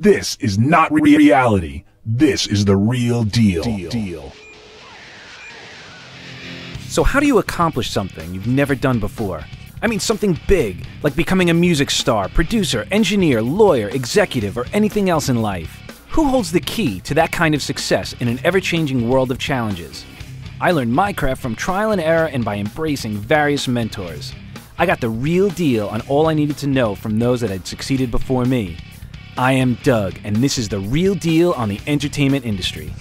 This is not re- reality. This is the real deal. deal. So, how do you accomplish something you've never done before? I mean, something big, like becoming a music star, producer, engineer, lawyer, executive, or anything else in life. Who holds the key to that kind of success in an ever changing world of challenges? I learned my craft from trial and error and by embracing various mentors. I got the real deal on all I needed to know from those that had succeeded before me. I am Dug, and this is the real deal on the entertainment industry.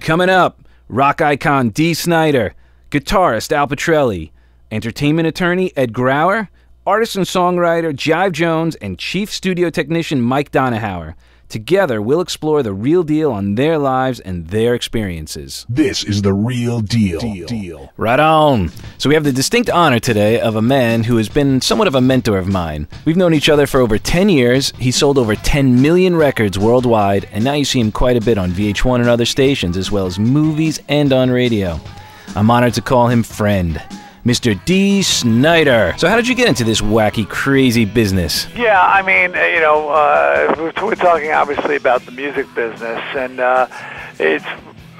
Coming up, rock icon Dee Snider, guitarist Al Pitrelli, entertainment attorney Ed Grauer, artist and songwriter Jive Jones, and chief studio technician Mike Donahower. Together, we'll explore the real deal on their lives and their experiences. This is the real deal. deal. Right on. So, we have the distinct honor today of a man who has been somewhat of a mentor of mine. We've known each other for over 10 years. He sold over 10 million records worldwide, and now you see him quite a bit on VH1 and other stations, as well as movies and on radio. I'm honored to call him friend. Mr. Dee Snider. So, how did you get into this wacky, crazy business? Yeah, I mean, uh, you know, uh, we're, talking obviously about the music business, and uh, it's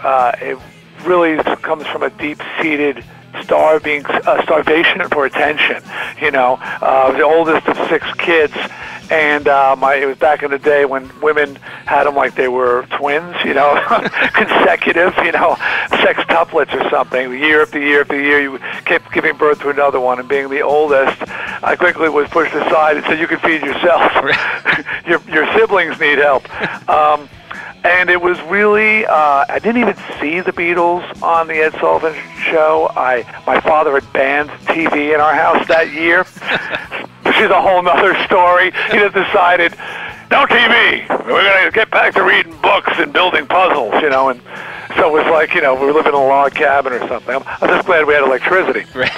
uh, it really comes from a deep-seated starving uh, starvation for attention. You know, uh, the oldest of six kids, and uh, my it was back in the day when women had them like they were twins. You know, consecutive. You know, sextuplets or something. Year after year after year, you kept giving birth to another one, and being the oldest, I quickly was pushed aside and said, "You can feed yourself. your your siblings need help." Um, and it was really uh, I didn't even see the Beatles on the Ed Sullivan show. I my father had banned TV in our house that year, which is a whole nother story. He just decided no TV. We're gonna get back to reading books and building puzzles, you know. And so it was like you know we were living in a log cabin or something. I'm, I'm just glad we had electricity. Right.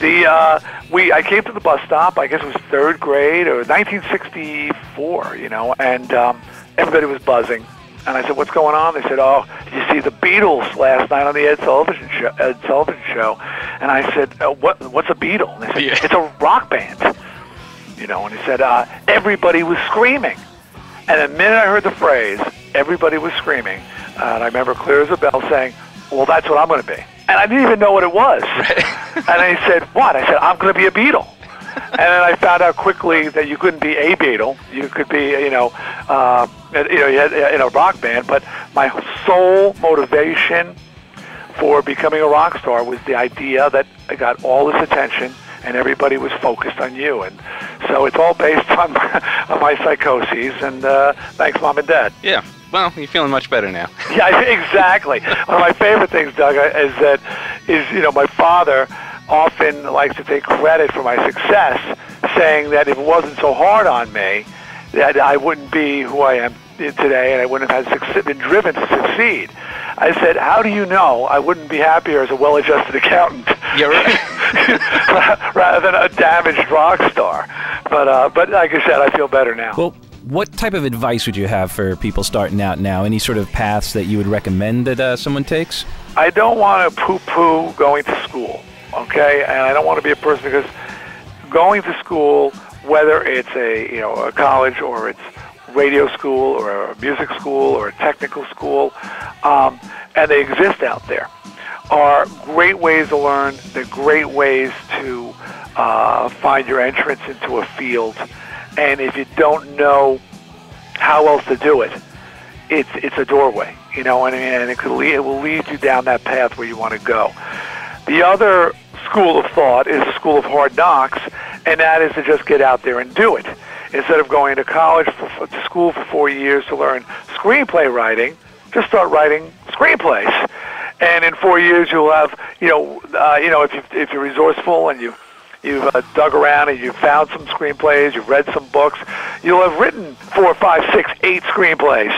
The uh, we I came to the bus stop. I guess it was third grade or 1964, you know, and um, everybody was buzzing. And I said, "What's going on?" They said, "Oh, you see the Beatles last night on the Ed Sullivan show?" Ed Sullivan show. And I said, uh, "What? What's a Beatle?" And they said, Yeah. "It's a rock band." You know, and he said, uh, "Everybody was screaming." And the minute I heard the phrase, "Everybody was screaming," uh, and I remember clear as a bell saying, "Well, that's what I'm going to be." And I didn't even know what it was. and he said, "What?" I said, "I'm going to be a Beatle." And then I found out quickly that you couldn't be a Beatle. You could be, you know, uh, you know, in a rock band. But my sole motivation for becoming a rock star was the idea that I got all this attention and everybody was focused on you. And so it's all based on my, on my psychoses. And uh, thanks, mom and dad. Yeah. Well, you're feeling much better now. Yeah, exactly. One of my favorite things, Dug, is that is you know my father often likes to take credit for my success, saying that if it wasn't so hard on me, that I wouldn't be who I am today, and I wouldn't have had been driven to succeed. I said, "How do you know I wouldn't be happier as a well-adjusted accountant?" Right. rather than a damaged rock star. But uh, but like I said, I feel better now. Well, what type of advice would you have for people starting out now? Any sort of paths that you would recommend that uh, someone takes? I don't want to poo-poo going to school, okay? And I don't want to be a person because going to school, whether it's a you know a college or it's radio school or a music school or a technical school, um, and they exist out there, are great ways to learn. They're great ways to uh, find your entrance into a field. And if you don't know how else to do it, it's it's a doorway, you know, and, and it could lead, it will lead you down that path where you want to go. The other school of thought is the school of hard knocks, and that is to just get out there and do it. Instead of going to college for, for to school for four years to learn screenplay writing, just start writing screenplays. And in four years, you'll have, you know, uh, you know, if you if you're resourceful and you you've uh, dug around and you've found some screenplays, you've read some books, you'll have written four, five, six, eight screenplays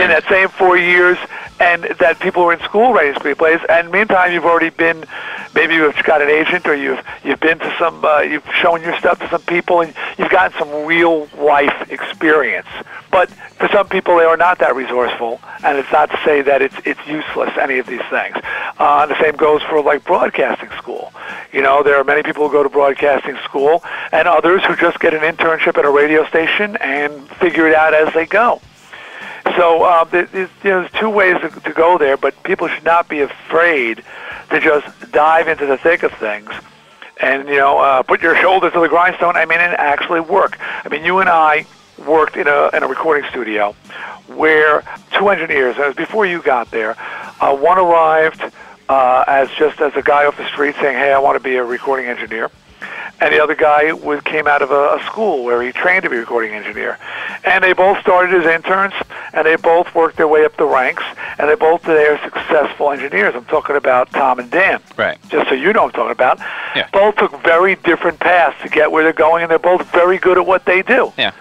in that same four years, and that people were in school writing screenplays. And meantime, you've already been, maybe you've got an agent, or you've you've been to some, uh, you've shown your stuff to some people, and you've gotten some real life experience. But for some people, they are not that resourceful, and it's not to say that it's it's useless. Any of these things. Uh, the same goes for like broadcasting school. You know, there are many people who go to broadcasting school, and others who just get an internship at a radio station and figure it out as they go. So uh, there's, you know, there's two ways to, to go there, but people should not be afraid to just dive into the thick of things and you know uh, put your shoulder to the grindstone. I mean, and actually work. I mean, you and I worked in a in a recording studio where two engineers, and it was before you got there. Uh, one arrived uh, as just as a guy off the street saying, "Hey, I want to be a recording engineer." And the other guy was came out of a, a school where he trained to be a recording engineer. And they both started as interns, and they both worked their way up the ranks, and they both today are successful engineers. I'm talking about Tom and Dan. Right. Just so you know what I'm talking about. Yeah. Both took very different paths to get where they're going, and they're both very good at what they do. Yeah.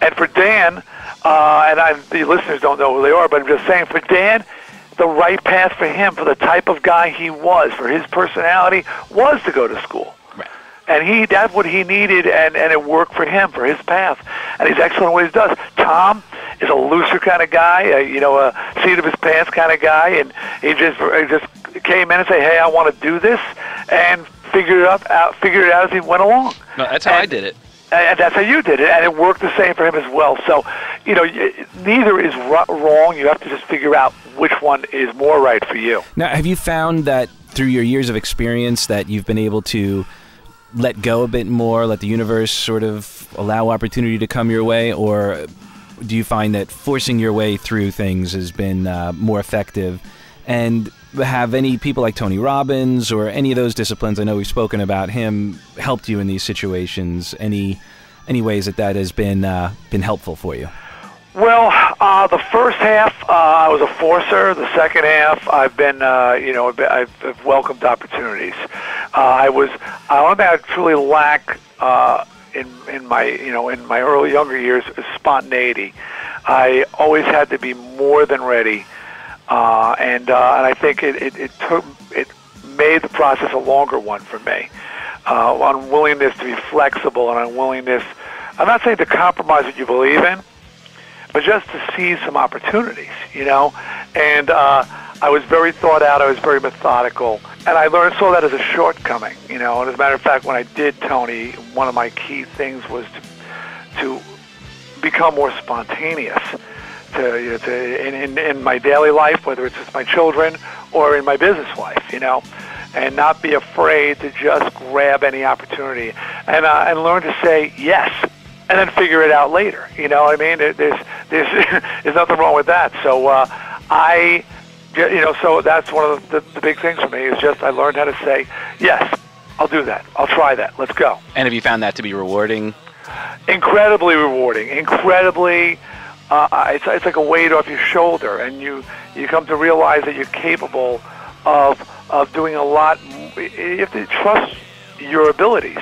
And for Dan, uh, and I, the listeners don't know who they are, but I'm just saying, for Dan, the right path for him, for the type of guy he was, for his personality, was to go to school. And he that's what he needed and and it worked for him for his path and he's excellent at what he does tom is a looser kind of guy a, you know a seat of his pants kind of guy and he just he just came in and say hey i want to do this and figured it up out figured it out as he went along No, that's how I did it. and that's how you did it, and it worked the same for him as well. So, you know, neither is ro- wrong. You have to just figure out which one is more right for you. Now, have you found that through your years of experience that you've been able to let go a bit more, let the universe sort of allow opportunity to come your way, or do you find that forcing your way through things has been uh, more effective? And have any people like Tony Robbins or any of those disciplines? I know we've spoken about him helped you in these situations. Any any ways that that has been uh, been helpful for you? Well, uh, the first half uh, I was a forcer. The second half I've been, uh, you know, I've, I've, welcomed opportunities. Uh, I was, I thing I truly lack uh, in in my, you know, in my early younger years is spontaneity. I always had to be more than ready, uh, and uh, and I think it, it, it took it made the process a longer one for me. Uh, unwillingness to be flexible and unwillingness. I'm not saying to compromise what you believe in, but just to see some opportunities, you know. And uh, I was very thought out. I was very methodical, and I learned saw that as a shortcoming, you know. And as a matter of fact, when I did Tony, one of my key things was to to become more spontaneous. To, you know, to in, in in my daily life, whether it's with my children or in my business life, you know, and not be afraid to just grab any opportunity and uh, and learn to say yes and then figure it out later. You know what I mean? There's there's there's nothing wrong with that. So uh, I, you know, so that's one of the, the, the big things for me is just I learned how to say yes. I'll do that. I'll try that. Let's go. And have you found that to be rewarding? Incredibly rewarding. Incredibly, uh, it's it's like a weight off your shoulder, and you you come to realize that you're capable of of doing a lot. You have to trust your abilities.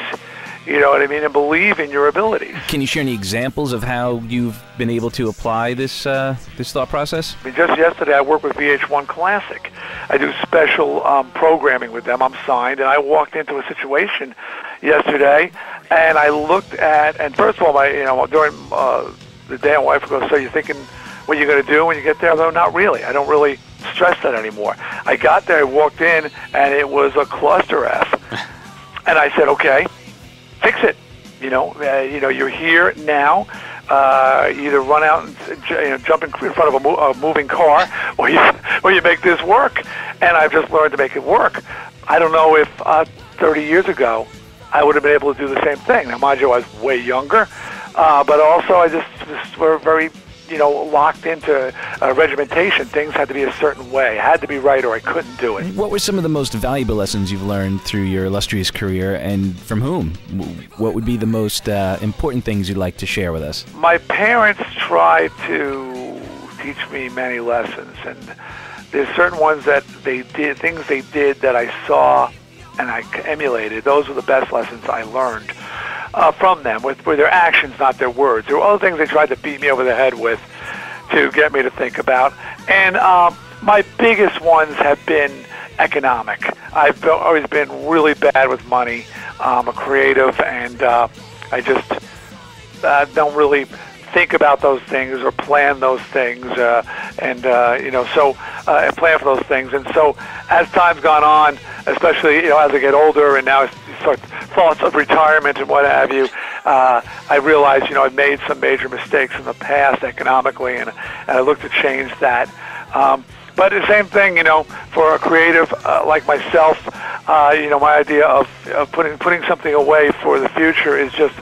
You know what I mean, and believe in your abilities. Can you share any examples of how you've been able to apply this uh, this thought process? I mean, just yesterday, I worked with VH1 Classic. I do special um, programming with them. I'm signed, and I walked into a situation yesterday, and I looked at, and first of all, my, you know, during uh, the day, my wife would go, "So you're thinking what you're going to do when you get there?" Though not really. I don't really stress that anymore. I got there, I walked in, and it was a cluster F, and I said, "Okay, fix it." You know, uh, you know, you're here now. Uh, either run out and you know, jump in, in front of a, mo- a moving car, or you or you make this work. And I've just learned to make it work. I don't know if uh, 30 years ago I would have been able to do the same thing. Now, mind you, I was way younger, uh, but also I just, just were very you know locked into uh, regimentation. Things had to be a certain way, had to be right, or I couldn't do it. What were some of the most valuable lessons you've learned through your illustrious career, and from whom? What would be the most uh, important things you'd like to share with us? my parents tried to teach me many lessons, and there's certain ones that they did, things they did that I saw and I emulated. Those were the best lessons I learned uh, from them, with, with their actions, not their words. There were other things they tried to beat me over the head with to get me to think about. And um, my biggest ones have been economic. I've always been really bad with money. I'm a creative, and uh, I just uh, don't really think about those things or plan those things, uh, and uh, you know, so uh, and plan for those things. And so, as time's gone on, especially you know as I get older, and now start thoughts of retirement and what have you, uh, I realize you know I've made some major mistakes in the past economically, and, and I look to change that. Um, but the same thing, you know, for a creative uh, like myself, uh, you know, my idea of, of putting putting something away for the future is just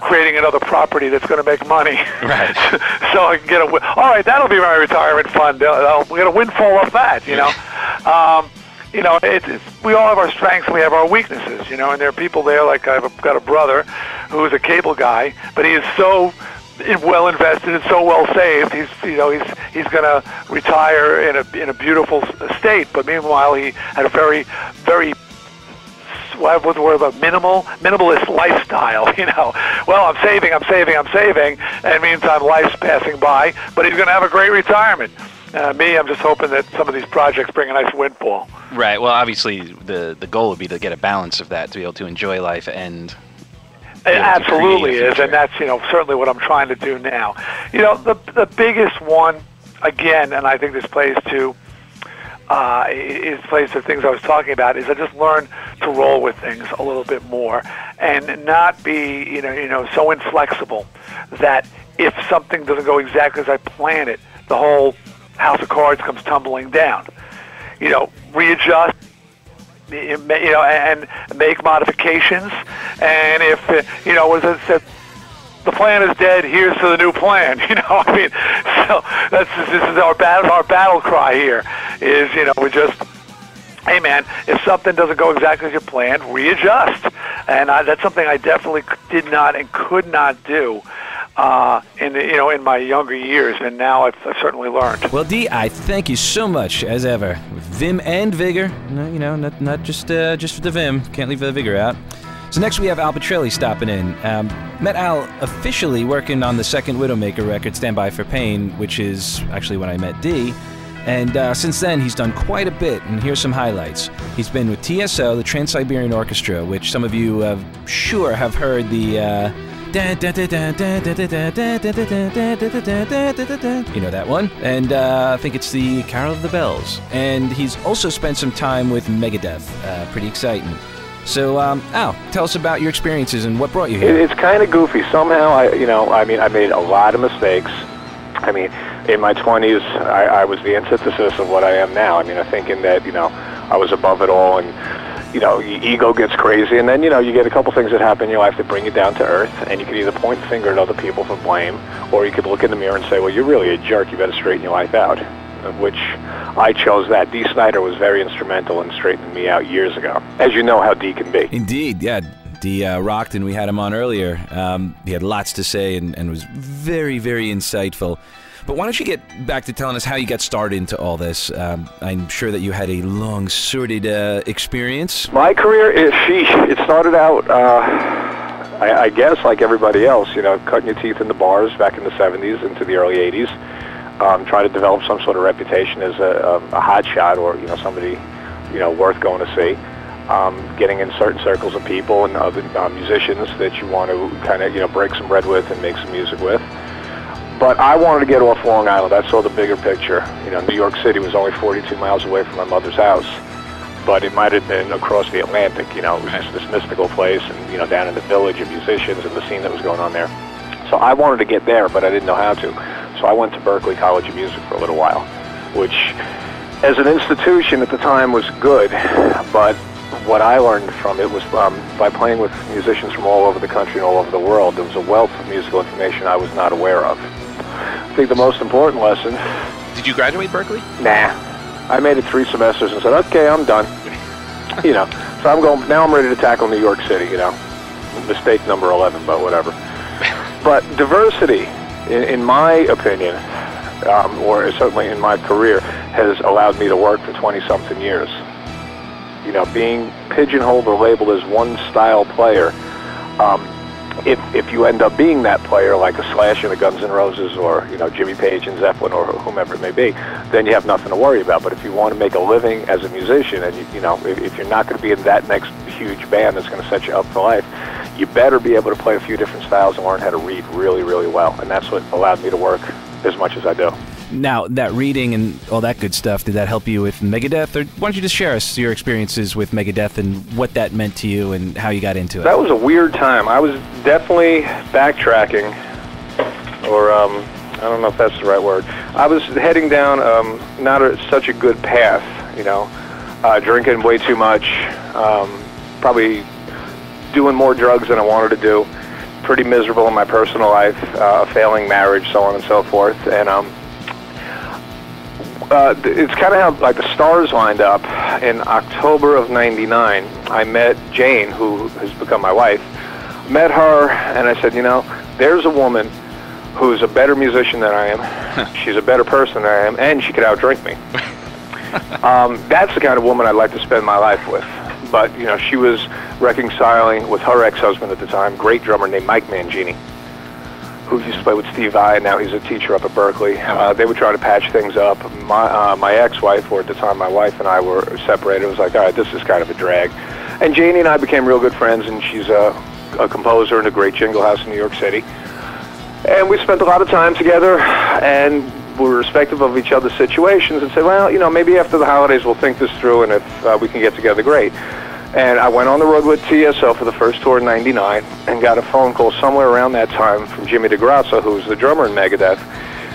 creating another property that's going to make money. Right. so I can get a. All right, that'll be my retirement fund. I'll I'll get a windfall off that. You know. Um, you know, it's, it's, we all have our strengths and we have our weaknesses, you know, and there are people there, like I've got a brother who's a cable guy, but he is so well invested and so well saved. He's, you know, he's he's going to retire in a in a beautiful state. But meanwhile, he had a very very what was the word about minimal minimalist lifestyle. You know, well, I'm saving, I'm saving, I'm saving, and meantime, life's passing by. But he's going to have a great retirement. Uh, me, I'm just hoping that some of these projects bring a nice windfall. Right. Well, obviously, the the goal would be to get a balance of that to be able to enjoy life and. It absolutely is, and that's you know certainly what I'm trying to do now. You know, the the biggest one again, and I think this plays to uh, is plays to things I was talking about is I just learned to roll with things a little bit more and not be you know you know so inflexible that if something doesn't go exactly as I plan it, the whole house of cards comes tumbling down. You know, readjust you know, and make modifications. And if uh, you know, as I said, the plan is dead. Here's to the new plan. You know, I mean, so that's this is our battle. Our battle cry here is you know we just. Hey man, if something doesn't go exactly as you planned, readjust, and I, that's something I definitely did not and could not do uh, in you know in my younger years, and now I've, I've certainly learned. Well, Dee, I thank you so much as ever. With vim and vigor. No, you know, not not just uh, just for the vim. Can't leave the vigor out. So next we have Al Pitrelli stopping in. Um, met Al officially working on the second Widowmaker record, Stand By for Pain, which is actually when I met Dee. And uh, since then, he's done quite a bit, and here's some highlights. He's been with TSO, the Trans Siberian Orchestra, which some of you uh, sure have heard the. Uh, you know that one? And uh, I think it's the Carol of the Bells. And he's also spent some time with Megadeth. Uh, pretty exciting. So, um, Al, tell us about your experiences and what brought you here. it's kind of goofy. Somehow, I, you know, I mean, I made a lot of mistakes. I mean, in my 20s, I, I was the antithesis of what I am now. I mean, I'm thinking that, you know, I was above it all and, you know, y- ego gets crazy. And then, you know, you get a couple things that happen in your life that bring you down to earth. And you can either point finger at other people for blame, or you could look in the mirror and say, well, you're really a jerk. You better straighten your life out. Of which I chose that. Dee Snider was very instrumental in straightening me out years ago. As you know how Dee can be. Indeed, yeah. Dee uh, rocked, and we had him on earlier. Um, he had lots to say and, and was very, very insightful. But why don't you get back to telling us how you got started into all this? Um, I'm sure that you had a long, sordid uh, experience. My career is she. It started out, uh, I, I guess, like everybody else. You know, cutting your teeth in the bars back in the '70s into the early '80s. Um, trying to develop some sort of reputation as a, a, a hot shot or you know somebody you know worth going to see. Um, getting in certain circles of people and other uh, musicians that you want to kind of you know break some bread with and make some music with. But I wanted to get off Long Island. I saw the bigger picture. You know, New York City was only 42 miles away from my mother's house, but it might have been across the Atlantic. You know, it was just this mystical place, and you know, down in the village of musicians and the scene that was going on there. So I wanted to get there, but I didn't know how to. So I went to Berklee College of Music for a little while, which, as an institution at the time, was good. But what I learned from it was um, by playing with musicians from all over the country and all over the world, there was a wealth of musical information I was not aware of. Think the most important lesson, Did you graduate Berklee? nah, I made it three semesters and said, okay, I'm done. You know, so I'm going, now I'm ready to tackle New York City, you know. Mistake number 11, but whatever. But diversity, in, in my opinion, um, or certainly in my career, has allowed me to work for 20-something years. You know, being pigeonholed or labeled as one style player, um, if if you end up being that player, like a Slash and a Guns N' Roses, or you know Jimmy Page and Zeppelin, or whomever it may be, then you have nothing to worry about. But if you want to make a living as a musician, and you, you know if, if you're not going to be in that next huge band that's going to set you up for life, you better be able to play a few different styles and learn how to read really, really well. And that's what allowed me to work as much as I do. Now, that reading and all that good stuff, did that help you with Megadeth? Or why don't you just share us your experiences with Megadeth and what that meant to you and how you got into it? That was a weird time. I was definitely backtracking, or um, I don't know if that's the right word. I was heading down um, not a, such a good path, you know, uh, drinking way too much, um, probably doing more drugs than I wanted to do, pretty miserable in my personal life, uh, a failing marriage, so on and so forth, and um, uh, it's kind of how like the stars lined up. In October of '99, I met Jane, who has become my wife. Met her, and I said, you know, there's a woman who's a better musician than I am. She's a better person than I am, and she could outdrink me. um, that's the kind of woman I'd like to spend my life with. But you know, she was reconciling with her ex-husband at the time, great drummer named Mike Mangini who used to play with Steve Vai, and now he's a teacher up at Berklee. Uh, they would try to patch things up. My uh, my ex-wife, or at the time my wife and I were separated, was like, all right, this is kind of a drag. And Janie and I became real good friends, and she's a, a composer in a great jingle house in New York City. And we spent a lot of time together, and we were respectful of each other's situations, and said, well, you know, maybe after the holidays we'll think this through, and if uh, we can get together, great. And I went on the road with TSO for the first tour in 99 and got a phone call somewhere around that time from Jimmy DeGrasso, who was the drummer in Megadeth,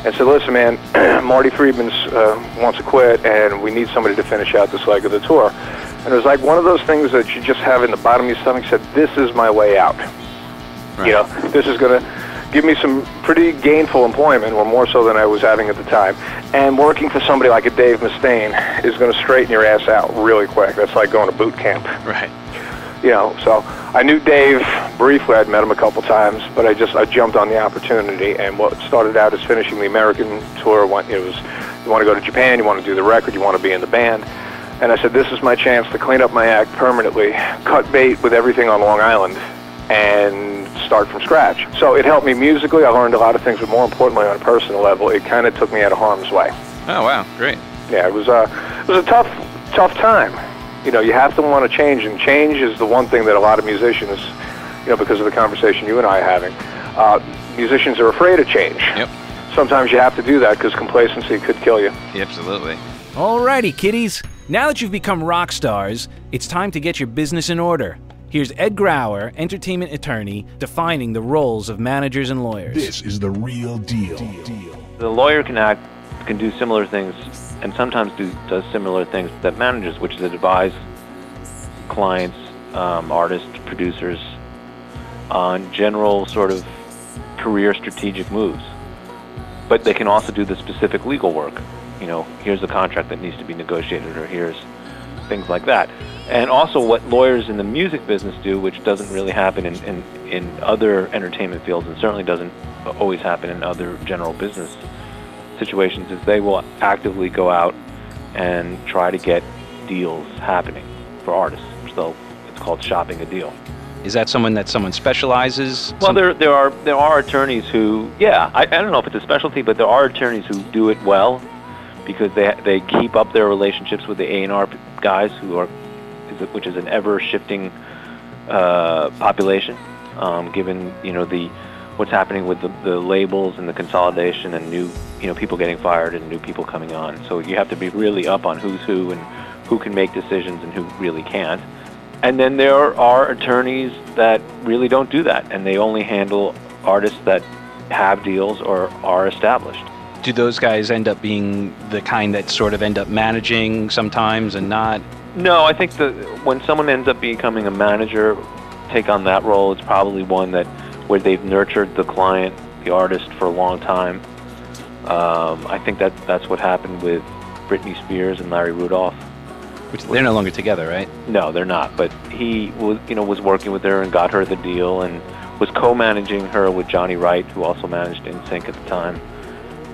and said, listen, man, Marty Friedman's uh, wants to quit, and we need somebody to finish out this leg of the tour. And it was like one of those things that you just have in the bottom of your stomach said, this is my way out. Right. You know, this is going to give me some pretty gainful employment, or more so than I was having at the time. And working for somebody like a Dave Mustaine is going to straighten your ass out really quick. That's like going to boot camp. Right. You know, so I knew Dave briefly. I'd met him a couple times, but I just I jumped on the opportunity. And what started out as finishing the American tour, it was you want to go to Japan, you want to do the record, you want to be in the band. And I said, this is my chance to clean up my act permanently, cut bait with everything on Long Island, and start from scratch. So it helped me musically. I learned a lot of things, but more importantly, on a personal level, it kind of took me out of harm's way. Oh wow, great. Yeah, it was a it was a tough tough time. You know, you have to want to change, and change is the one thing that a lot of musicians, you know, because of the conversation you and I are having, uh, musicians are afraid of change. Yep. Sometimes you have to do that because complacency could kill you. Absolutely. Alrighty, kiddies. Now that you've become rock stars, it's time to get your business in order. Here's Ed Grauer, entertainment attorney, defining the roles of managers and lawyers. This is the real deal. The lawyer can act, can do similar things, and sometimes do does similar things that managers, which is advise clients, um, artists, producers on general sort of career strategic moves. But they can also do the specific legal work. You know, here's a contract that needs to be negotiated, or here's things like that. And also what lawyers in the music business do, which doesn't really happen in, in, in other entertainment fields and certainly doesn't always happen in other general business situations, is they will actively go out and try to get deals happening for artists. So it's called shopping a deal. Is that someone that someone specializes? Well, there there are there are attorneys who, yeah, I, I don't know if it's a specialty, but there are attorneys who do it well because they they keep up their relationships with the A and R guys who are, which is an ever shifting uh, population, um, given you know the what's happening with the, the labels and the consolidation and new you know people getting fired and new people coming on. So you have to be really up on who's who and who can make decisions and who really can't. And then there are attorneys that really don't do that, and they only handle artists that have deals or are established. do those guys end up being the kind that sort of end up managing sometimes and not? No, I think that when someone ends up becoming a manager, take on that role, it's probably one that where they've nurtured the client, the artist, for a long time. Um, I think that that's what happened with Britney Spears and Larry Rudolph. Which they're no longer together, right? No, they're not. But he was, you know, was working with her and got her the deal, and was co-managing her with Johnny Wright, who also managed NSYNC at the time.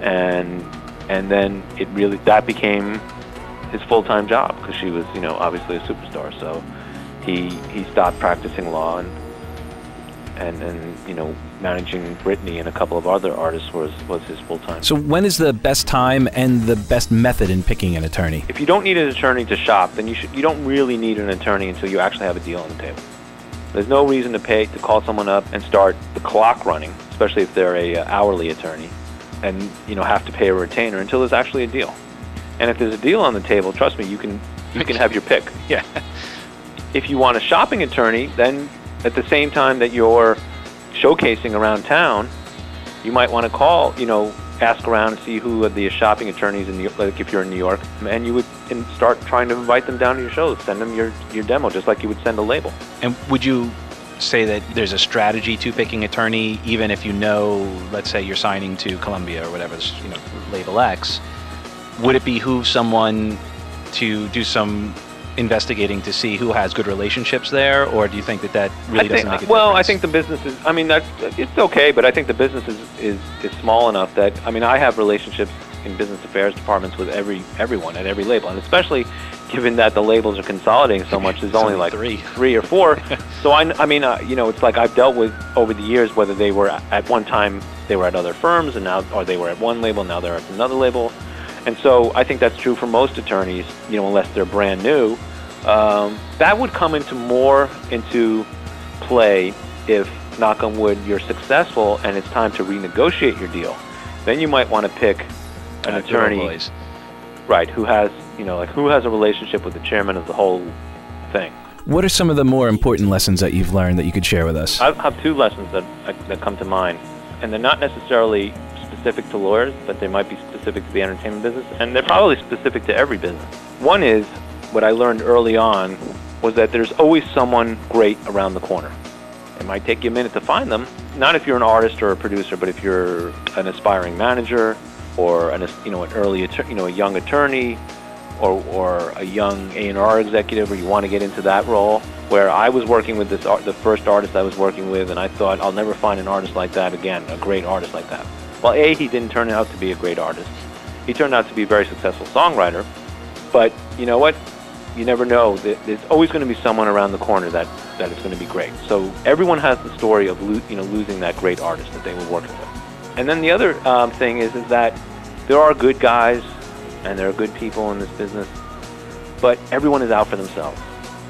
And and then it really that became his full-time job because she was, you know, obviously a superstar. So he he stopped practicing law and and and you know managing Britney and a couple of other artists was was his full-time. So, when is the best time and the best method in picking an attorney? if you don't need an attorney to shop, then you should you don't really need an attorney until you actually have a deal on the table. There's no reason to pay to call someone up and start the clock running, especially if they're a uh, hourly attorney, and you know have to pay a retainer until there's actually a deal. And if there's a deal on the table, trust me, you can you can have your pick. Yeah. If you want a shopping attorney, then at the same time that you're showcasing around town, you might want to call, you know, ask around and see who are the shopping attorneys in New York, like if you're in New York, and you would and start trying to invite them down to your shows, send them your, your demo, just like you would send a label. And would you say that there's a strategy to picking attorney, even if you know, let's say you're signing to Columbia or whatever, you know, label X? Would it behoove someone to do some investigating to see who has good relationships there, or do you think that that really I doesn't make a difference? well. I think the business is. I mean, that it's okay, but I think the business is, is is small enough that I mean, I have relationships in business affairs departments with every everyone at every label, and especially given that the labels are consolidating so much, there's only only like three. three or four. so I, I mean, uh, you know, it's like I've dealt with over the years whether they were at one time they were at other firms and now, or they were at one label now they're at another label, and so I think that's true for most attorneys. You know, unless they're brand new, um, that would come into more into play if, knock on wood, you're successful and it's time to renegotiate your deal. Then you might want to pick an attorney, right, who has, you know, like who has a relationship with the chairman of the whole thing. What are some of the more important lessons that you've learned that you could share with us? I have two lessons that, that come to mind, and they're not necessarily specific to lawyers, but they might be specific to the entertainment business, and they're probably specific to every business. One is what I learned early on was that there's always someone great around the corner. It might take you a minute to find them, not if you're an artist or a producer, but if you're an aspiring manager or an, you know, an early, you know, a young attorney or, or a young A&R executive, or you want to get into that role, where I was working with this art, the first artist I was working with, and I thought I'll never find an artist like that again, a great artist like that. Well, A, he didn't turn out to be a great artist. He turned out to be a very successful songwriter, but you know what? You never know. There- There's always going to be someone around the corner that, that is going to be great. So everyone has the story of lo- you know losing that great artist that they were working with. And then the other um, thing is is that there are good guys and there are good people in this business, but everyone is out for themselves.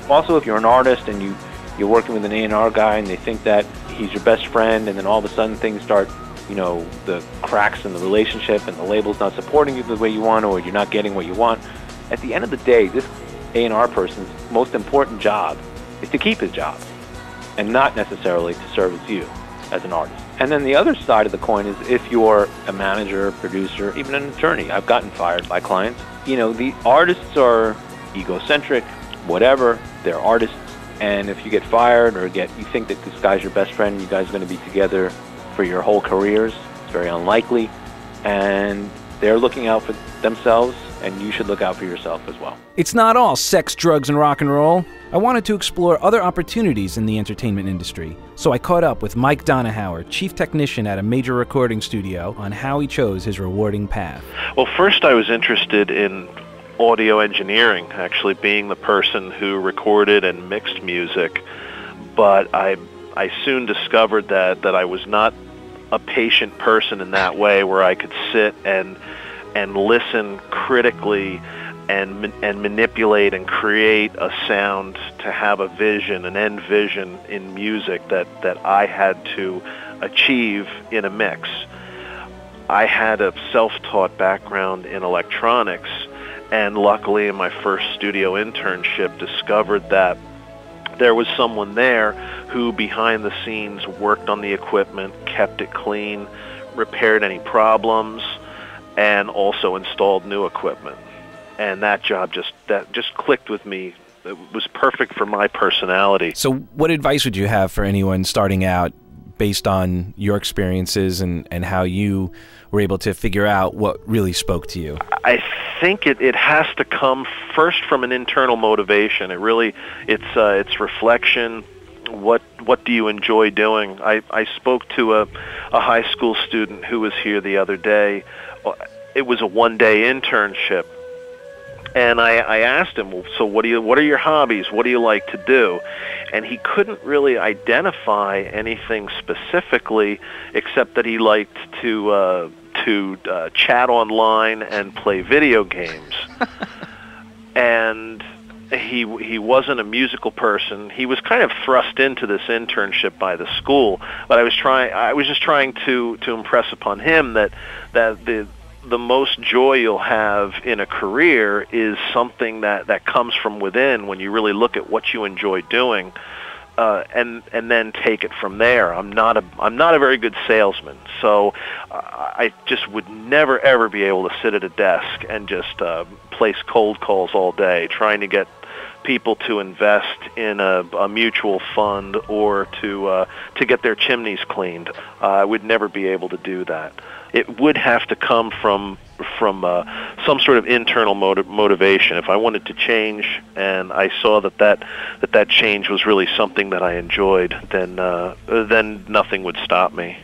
Also, if you're an artist and you you're working with an A&R guy and they think that he's your best friend, and then all of a sudden things start, you know, the cracks in the relationship and the label's not supporting you the way you want, or you're not getting what you want. At the end of the day, this A&R person's most important job is to keep his job, and not necessarily to service you as an artist. And then the other side of the coin is if you're a manager, producer, even an attorney. I've gotten fired by clients. You know, the artists are egocentric, whatever. They're artists. And if you get fired or get you think that this guy's your best friend, you guys are going to be together for your whole careers, it's very unlikely. And they're looking out for themselves, and you should look out for yourself as well. It's not all sex, drugs, and rock and roll. I wanted to explore other opportunities in the entertainment industry, so I caught up with Mike Donahower, chief technician at a major recording studio, on how he chose his rewarding path. Well, first I was interested in audio engineering, actually being the person who recorded and mixed music. But I I soon discovered that that I was not a patient person in that way where I could sit and and listen critically and and manipulate and create a sound to have a vision, an end vision in music that that I had to achieve in a mix. I had a self-taught background in electronics and luckily in my first studio internship discovered that there was someone there who behind the scenes worked on the equipment, kept it clean, repaired any problems, and also installed new equipment. And that job just that just clicked with me. It was perfect for my personality. So, what advice would you have for anyone starting out based on your experiences and, and how you were able to figure out what really spoke to you? I think it, it has to come first from an internal motivation. It really it's uh, it's reflection. What what do you enjoy doing? I, I spoke to a, a high school student who was here the other day. It was a one day internship. And I, I asked him, well, so what do you what are your hobbies? What do you like to do? And he couldn't really identify anything specifically except that he liked to uh, to uh, chat online and play video games. and he he wasn't a musical person. He was kind of thrust into this internship by the school, but I was trying I was just trying to to impress upon him that that the the most joy you'll have in a career is something that that comes from within when you really look at what you enjoy doing uh, and and then take it from there. I'm not a I'm not a very good salesman, so I just would never ever be able to sit at a desk and just uh, place cold calls all day, trying to get people to invest in a, a mutual fund or to uh, to get their chimneys cleaned. Uh, I would never be able to do that. It would have to come from from uh, some sort of internal motiv- motivation. If I wanted to change and I saw that that that, that change was really something that I enjoyed, then uh, then nothing would stop me.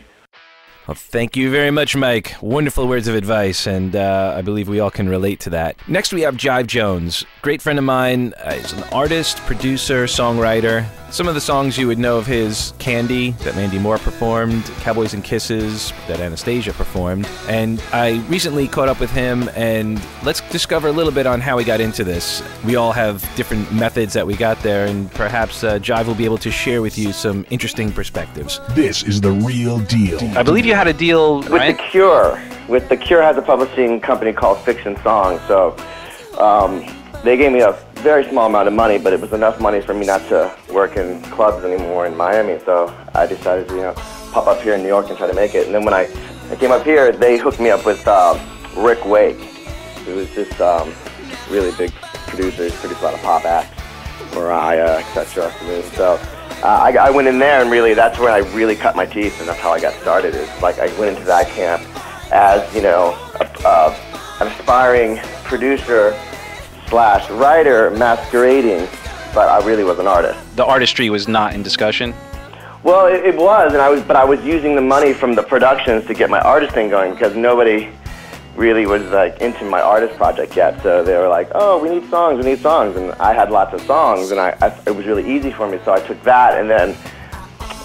Well, thank you very much, Mike. Wonderful words of advice, and uh, I believe we all can relate to that. Next, we have Jive Jones, great friend of mine. Uh, he's an artist, producer, songwriter. Some of the songs you would know of his Candy, that Mandy Moore performed, Cowboys and Kisses, that Anastacia performed. And I recently caught up with him, and let's discover a little bit on how he got into this. We all have different methods that we got there, and perhaps uh, Jive will be able to share with you some interesting perspectives. This is the real deal. I believe you had a deal, with right? the Cure. With the Cure has a publishing company called Fiction Songs, so um, they gave me a very small amount of money, but it was enough money for me not to work in clubs anymore in Miami. So I decided to, you know, pop up here in New York and try to make it. And then when I, I came up here, they hooked me up with um, Rick Wake, who was this um, really big producer. He's produced a lot of pop acts, Mariah, etc. So uh, I, I went in there, and really that's where I really cut my teeth, and that's how I got started. Is like I went into that camp as you know a, uh, an aspiring producer slash writer masquerading, but I really was an artist. The artistry was not in discussion. Well, it, it was, and I was, but I was using the money from the productions to get my artist thing going because nobody really was like into my artist project yet. So they were like, "Oh, we need songs, we need songs," and I had lots of songs, and I, I it was really easy for me. So I took that, and then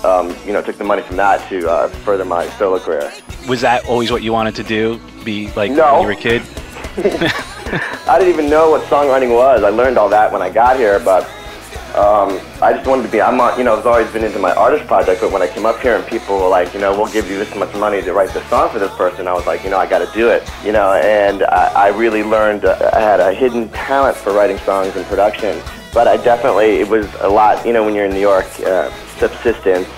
um, you know took the money from that to uh, further my solo career. Was that always what you wanted to do? Be like No. when you were a kid? I didn't even know what songwriting was. I learned all that when I got here, but um, I just wanted to be. I'm not, you know, I've always been into my artist project, but when I came up here and people were like, you know, we'll give you this much money to write this song for this person, I was like, you know, I got to do it, you know, and I, I really learned. Uh, I had a hidden talent for writing songs and production, but I definitely it was a lot. You know, when you're in New York, uh, subsistence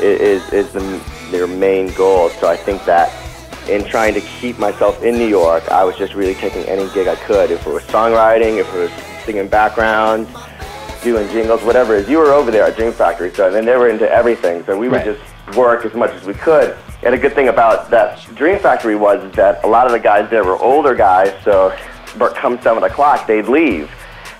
is is the, their main goal. So I think that in trying to keep myself in New York, I was just really taking any gig I could. If it was songwriting, if it was singing backgrounds, doing jingles, whatever it is. You were over there at Dream Factory, so and they were into everything. So we would Right. just work as much as we could. And a good thing about that Dream Factory was that a lot of the guys there were older guys, so but come seven o'clock they'd leave.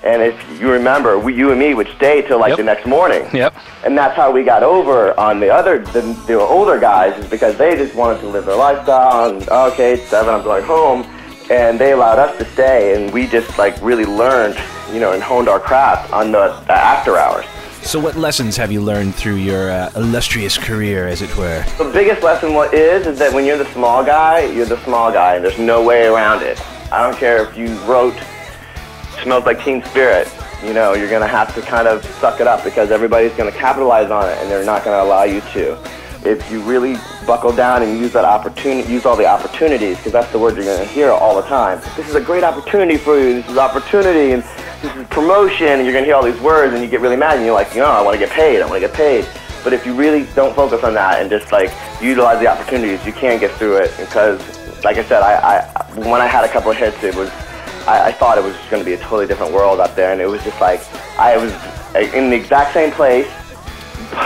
And if you remember, we, you and me would stay till like Yep. the next morning. Yep. And that's how we got over on the other, the, the older guys, is because they just wanted to live their lifestyle. And okay, it's seven, I'm going home, and they allowed us to stay, and we just like really learned, you know, and honed our craft on the, the after hours. So, what lessons have you learned through your uh, illustrious career, as it were? The biggest lesson what is is that when you're the small guy, you're the small guy, and there's no way around it. I don't care if you wrote "Smells Like Teen Spirit." You know, you're gonna have to kind of suck it up because everybody's gonna capitalize on it, and they're not gonna allow you to. If you really buckle down and use that opportunity, use all the opportunities, because that's the word you're gonna hear all the time. This is a great opportunity for you. This is opportunity, and this is promotion, and you're gonna hear all these words, and you get really mad, and you're like, you know, I want to get paid. I want to get paid. But if you really don't focus on that and just like utilize the opportunities, you can get through it. Because, like I said, I, I when I had a couple of hits, it was I, I thought it was going to be a totally different world up there, and it was just like I was in the exact same place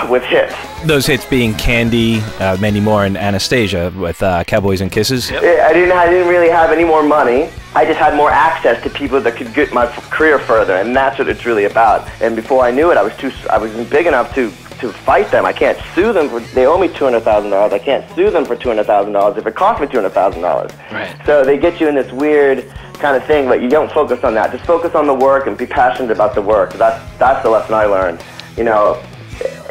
with hits. Those hits being Candy, uh, Mandy Moore, and Anastacia with uh, Cowboys and Kisses. I didn't I didn't really have any more money. I just had more access to people that could get my f- career further, and that's what it's really about. And before I knew it, I was too I wasn't big enough to to fight them. I can't sue them for they owe me two hundred thousand dollars. I can't sue them for two hundred thousand dollars if it cost me two hundred thousand dollars. Right. So they get you in this weird kind of thing, but you don't focus on that. Just focus on the work and be passionate about the work. That's that's the lesson I learned. You know,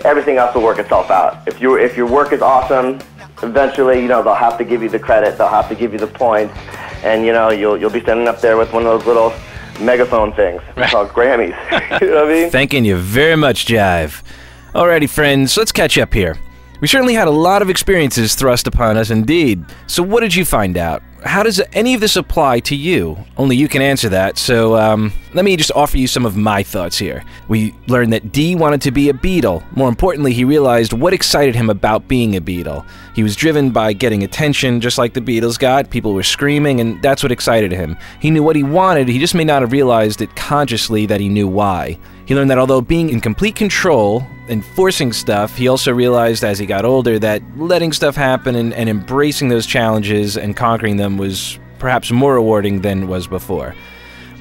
everything else will work itself out. If you if your work is awesome, eventually you know they'll have to give you the credit. They'll have to give you the points, and you know you'll you'll be standing up there with one of those little megaphone things. It's called Grammys. you know what I mean? Thanking you very much, Jive. Alrighty, friends, let's catch up here. We certainly had a lot of experiences thrust upon us indeed. So, what did you find out? How does any of this apply to you? Only you can answer that, so um, let me just offer you some of my thoughts here. We learned that Dee wanted to be a Beatle. More importantly, he realized what excited him about being a Beatle. He was driven by getting attention, just like the Beatles got. People were screaming, and that's what excited him. He knew what he wanted, he just may not have realized it consciously that he knew why. He learned that although being in complete control and forcing stuff, he also realized as he got older that letting stuff happen and, and embracing those challenges and conquering them was perhaps more rewarding than was before.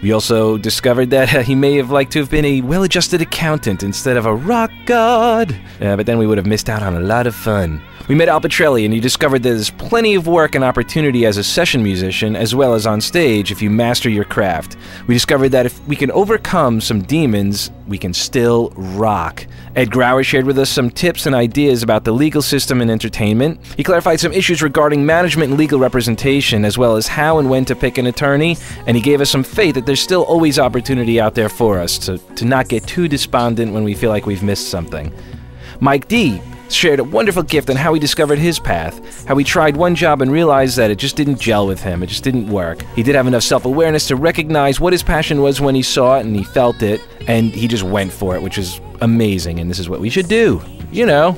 We also discovered that uh, he may have liked to have been a well adjusted accountant instead of a rock god. Uh, but then we would have missed out on a lot of fun. We met Al Pitrelli, and he discovered that there's plenty of work and opportunity as a session musician as well as on stage if you master your craft. We discovered that if we can overcome some demons, we can still rock. Ed Grauer shared with us some tips and ideas about the legal system in entertainment. He clarified some issues regarding management and legal representation, as well as how and when to pick an attorney, and he gave us some faith that there's still always opportunity out there for us to, to not get too despondent when we feel like we've missed something. Mike D shared a wonderful gift on how he discovered his path, how he tried one job and realized that it just didn't gel with him, it just didn't work. He did have enough self awareness to recognize what his passion was when he saw it and he felt it, and he just went for it, which is amazing, and this is what we should do. You know,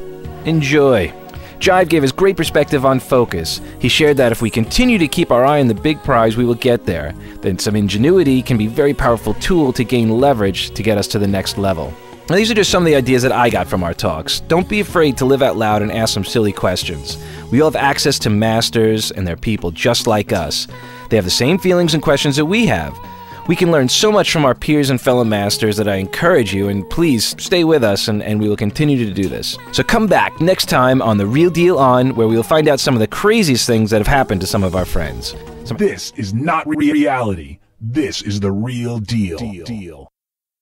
enjoy. Jive gave us great perspective on focus. He shared that if we continue to keep our eye on the big prize, we will get there. Then some ingenuity can be a very powerful tool to gain leverage to get us to the next level. Now, these are just some of the ideas that I got from our talks. Don't be afraid to live out loud and ask some silly questions. We all have access to masters and they're people just like us. They have the same feelings and questions that we have. We can learn so much from our peers and fellow masters that I encourage you, and please stay with us and, and we will continue to do this. So come back next time on The Real Deal On, where we will find out some of the craziest things that have happened to some of our friends. This is not reality. This is the real deal. deal.